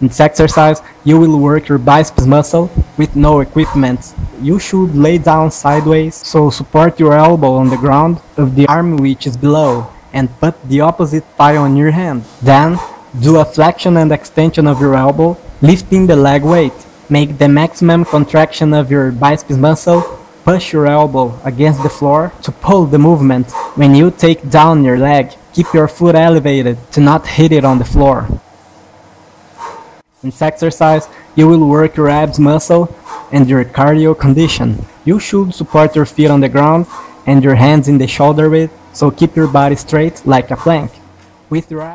In this exercise, you will work your biceps muscle with no equipment. You should lay down sideways, so support your elbow on the ground of the arm which is below, and put the opposite thigh on your hand. Then, do a flexion and extension of your elbow, lifting the leg weight. Make the maximum contraction of your biceps muscle. Push your elbow against the floor to pull the movement. When you take down your leg, keep your foot elevated to not hit it on the floor. In this exercise, you will work your abs muscle and your cardio condition. You should support your feet on the ground and your hands in the shoulder width, so keep your body straight like a plank. With your